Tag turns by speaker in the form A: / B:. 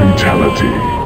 A: Fatality.